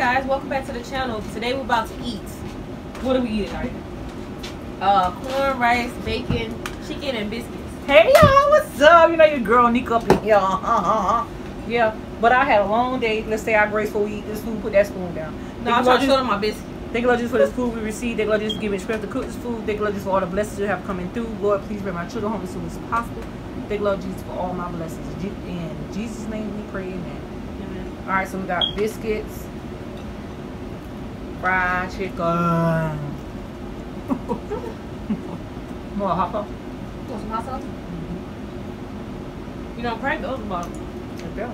guys, welcome back to the channel. Today we're about to eat. What are we eating, Arya? Uh, corn, rice, bacon, chicken, and biscuits. Hey y'all, what's up? You know your girl Nika up here. Uh-huh. Yeah, but I had a long day. Let's say I graceful eat this food, put that spoon down. No, I'm trying to show them my biscuit. Thank you, Lord, just for this food we received. Thank you, Lord, just for giving strength to cook this food. Thank you, Lord, just for all the blessings you have coming through. Lord, please bring my children home as soon as possible. Thank you, Lord Jesus, for all my blessings. In Jesus' name we pray, amen. amen. All right, so we got biscuits, fried chicken. More hot sauce? Want some hot sauce? Mm-hmm. You don't crank those bottles. Yeah.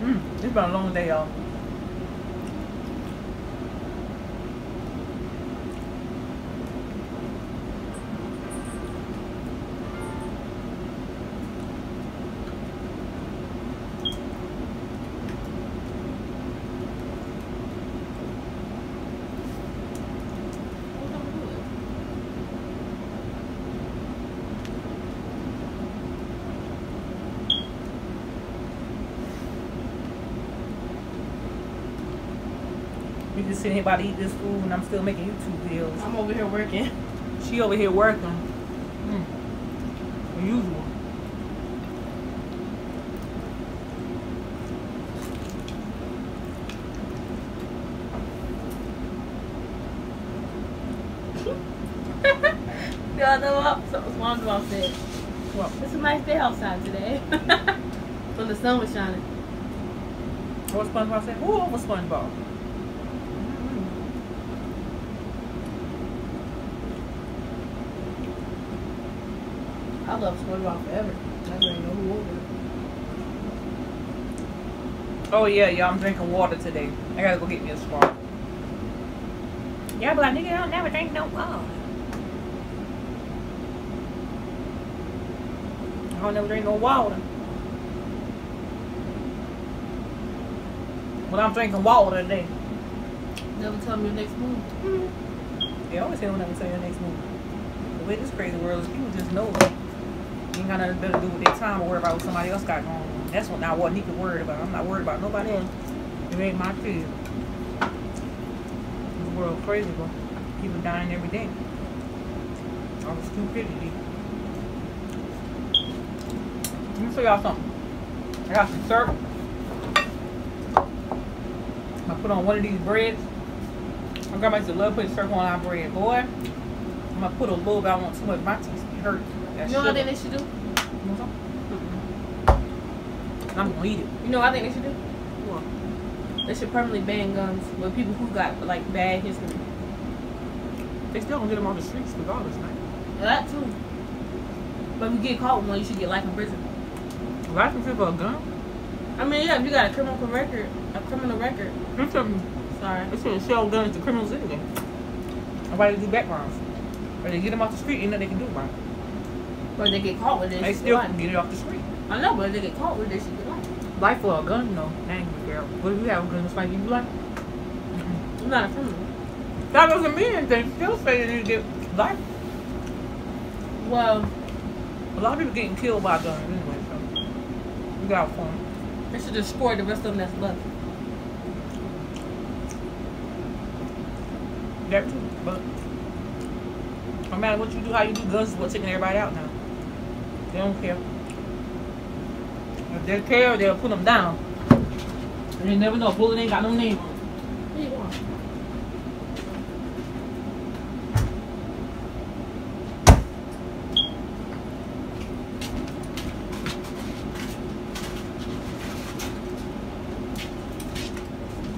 Mm, it's been a long day, y'all. We just sitting here about to eat this food and I'm still making YouTube videos. I'm over here working. She over here working. Mm. Usual. Y'all know what SpongeBob said? What? It's a nice day outside today. when the sun was shining. What SpongeBob said? Who over SpongeBob? I love SpongeBob forever. I don't even know who over Oh yeah, y'all, I'm drinking water today. I gotta go get me a straw. Yeah, but nigga, I'll never drink no water. I don't never drink no water. But I'm drinking water today. Never tell me your next move. Mm-hmm. They always say never tell your next move. The way this crazy world is, people just know. You ain't got nothing better to do with their time or worry about what somebody else got going on. That's what not what Nika worried about. I'm not worried about nobody else. It ain't my kid. The world crazy, bro. People dying every day. All the stupidity. Let me show y'all something. I got some syrup. I put on one of these breads. My grandma used to love putting syrup on our bread. Boy, I'm gonna put a little bit. I want too much. My teeth hurt. You know what I think they should do? I'm gonna eat it. You know what I think they should do? What? They should permanently ban guns with people who got like bad history. They still gonna get them on the streets regardless, man. That too. But if you get caught with one, you should get life in prison. Life in prison for a gun? I mean, yeah, if you got a criminal record, a criminal record. It's um, Sorry. They should sell guns to criminals anyway. Nobody do backgrounds. Or they get them off the street, ain't nothing they can do about it. But they get caught with it. They still can get it off the street. I know, but if they get caught with it, they should get life. Life for a gun? No. Dang, girl. What if you have a gun that's like you life? Mm-hmm. You're not a criminal. That doesn't mean anything. Still say that you get life. Well, a lot of people getting killed by guns anyway, so you got fun. They should destroy the rest of them that's left. That too, but no matter what you do, how you do, guns is what's taking everybody out now. They don't care. If they care, they'll put them down. And you never know, bullet ain't got no name on it.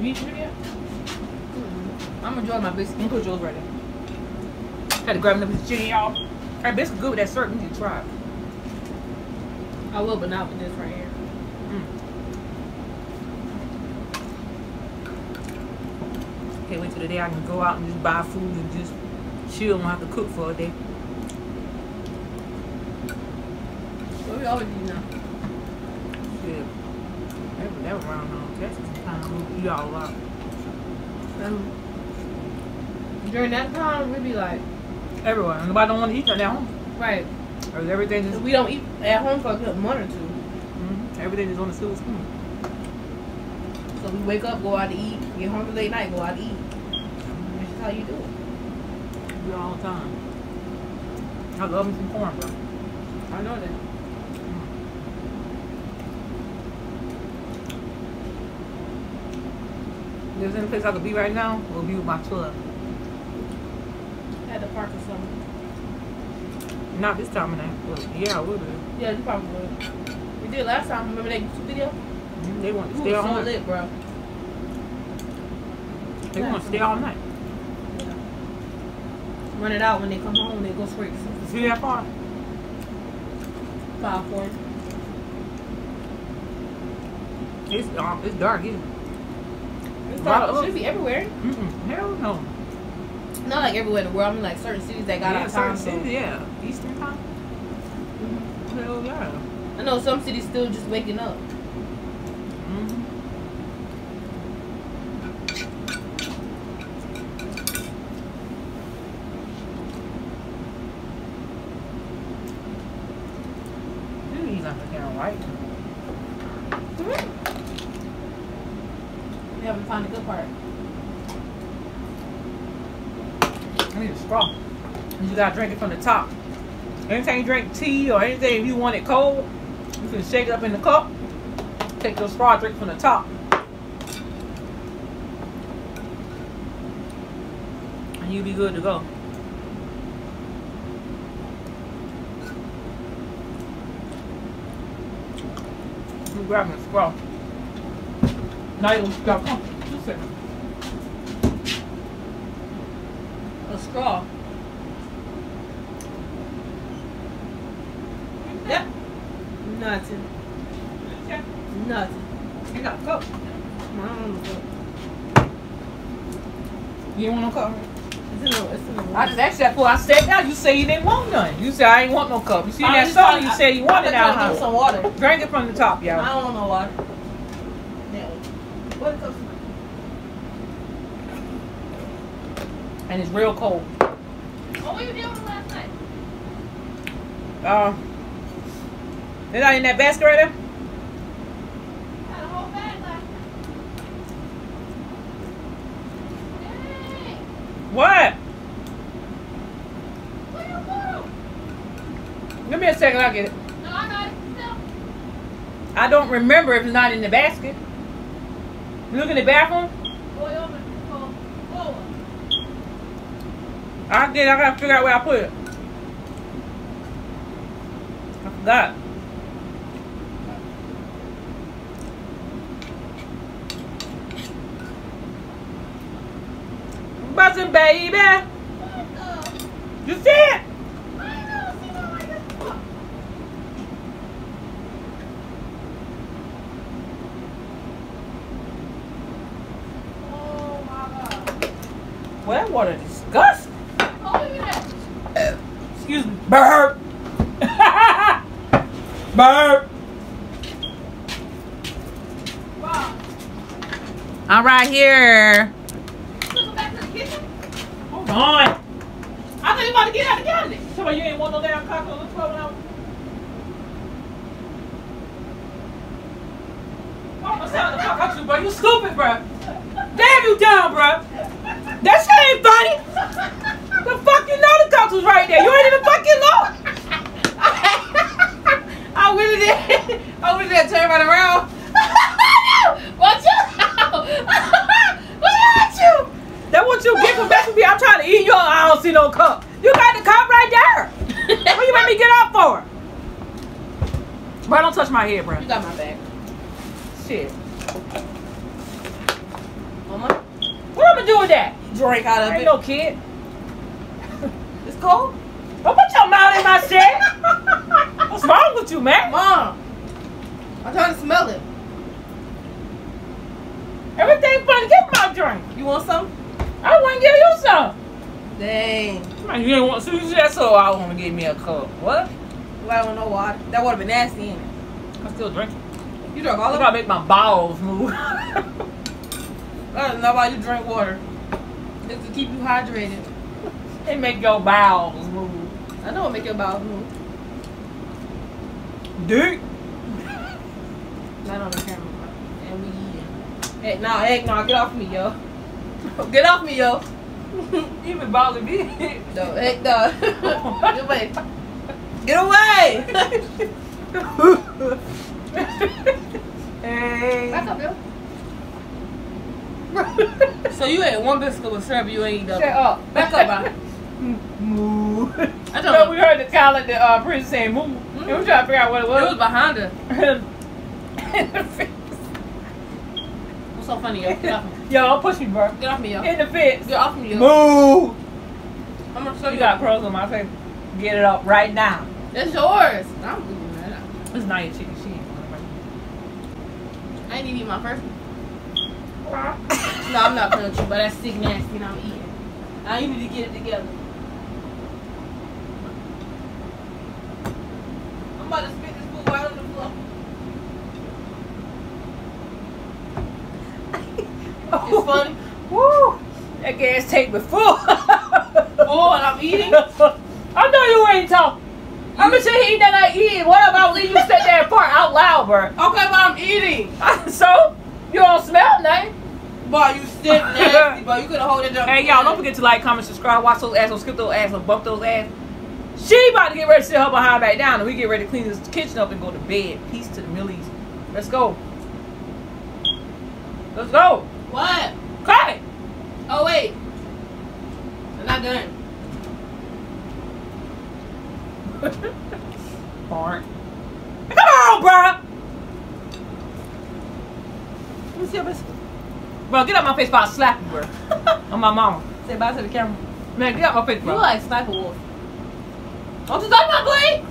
You eat it yet? Mm-hmm. I'm enjoying my biscuit. I'm put yours right there. Had to grab another chicken, y'all. That biscuit good with that syrup. You try. I will, but not with this right here. Mm. Can't wait till the day I can go out and just buy food and just chill and have to cook for a day. What we always do now? Yeah. That, that was around on Texas time. We eat all a lot. Um, during that time, we'd be like, everywhere. Nobody don't want to eat that at home. Right. Everything just we don't eat at home for a good month or 2 mm -hmm. Everything is on the silver spoon. So we wake up, go out to eat. Get hungry late night, go out to eat. That's just how you do it. Do it all the time. I love me some corn, bro. I know that. If there's any place I could be right now, would be with my twelve. At the park or something. Not this time of night, but yeah, I would be. Yeah, you probably would. We did last time. Remember that YouTube video? Mhm, They want to stay all so night. lit, bro. They want to stay all night. Run it out when they come home. They go straight. See that far? Five, four. It's um, it's dark here. It's dark. It should be everywhere. Mm-mm, hell no. Not like everywhere in the world. I mean, like certain cities that got yeah, out time. yeah. Eastern time. Mhm. Hell yeah. I know some cities still just waking up. Mm-hmm. You eat like a damn right. We haven't found the good part. I need a straw. You gotta drink it from the top. Anytime you drink tea or anything, if you want it cold, you can shake it up in the cup. Take your straw, drink from the top. And you'll be good to go. You grab a straw. Now you got come. Seconds. A straw. Yep. Nothing. Nothing. You got a cup. I don't know. You ain't want no cup? It's in it's in I just asked that for I said now you say you didn't want none. You said I ain't want no cup. You see that song? You said you wanted thought it some water. Drink it from the top, y'all. I don't want no water. Yeah. What And it's real cold. What you doing last night? Uh, they're not in that basket right there. A whole bag last night. What? where you go? Give me a second. I'll get it. No, I got it. No. I don't remember if it's not in the basket. You look in the bathroom. Boy, over. Go. Go. I did. I gotta figure out where I put it. I forgot. Buzzing, baby. You see it? Oh. Well, that water disgusting. Oh, look at that. Excuse me. Burp. Burp. Wow. I'm right here. Let's go back to the kitchen. Hold on. I thought you about to get out of the cabinet. Somebody, you ain't want no damn cocktail. What's going on? Oh, I'm sounding the fuck out you, bro. You stupid, bro. Damn you down, bro. That shit ain't funny. The fuck you know the cops was right there. You ain't even fucking look. I really did. I really did turn right around. Watch out! Look at you! That what you get for messing with me. I'm trying to eat your. I don't see no cup. You got the cup right there. What you make me get up for? Bro, don't touch my head, bro. You got my back. Shit. Mama, What I'm gonna do with that? drink out of Ain't it. no kid. It's? Don't put your mouth in my shit. What's wrong with you, man? Mom, I'm trying to smell it. Everything funny. Give me my drink. You want some? I want to give you some. Dang. Man, you ain't want. So you said so. I want to give me a cup. What? I don't know water. That would have been nasty in it. I'm still drinking. You drink all of gonna make my bowels move. I don't know why you drink water. Just to keep you hydrated. It make your bowels move. I know it make your bowels move. Dude. Not on the camera. And we eating. Hey, no, heck no, get off me, yo. Get off me, yo. You been bothering me. No, heck no. Get away. Get away! hey. Back up, yo. so you ate one biscuit with syrup, you ain't eat Shut double. up. Back up, bye. Moo. I don't we heard the cow at the uh, prison saying moo. And we trying to figure out what it was. It was was. behind her. What's so funny, yo? Get off me. Yo, don't push me, bro. Get off me, yo. In the fence. Get off me, yo. Moo. I'm gonna show You you. got curls on my face. Get it up right now. That's yours. I'm leaving that. It's not your chicken. She ain't going I ain't even eat my first one. No, I'm not playing with you, but that's sick nasty and I'm eating. Now you need to get it together. About to spit this food on the floor. It's funny. Woo. That gas tank was full. Boy, and I'm eating. I know you ain't talking. I'm gonna say he that I eat. What about when you said that part out loud, bro? Okay, but I'm eating. so you don't smell nothing. Boy, you sick nasty, boy. You could have hold it down. Hey y'all, don't forget to like, comment, subscribe, watch those ass, don't skip those ass, don't bump those ass. She about to get ready to sit her behind back down, and we get ready to clean this kitchen up and go to bed. Peace to the Middle East. Let's go. Let's go. What? Okay. Oh, wait. I'm not done. Fart. Come on, bro. Let me see your biscuit. Bro, get out my face before I slap you, bro. On my mama. Say bye to the camera. Man, get out my face, bro. You like Sniper Wolf. Don't you touch my plate!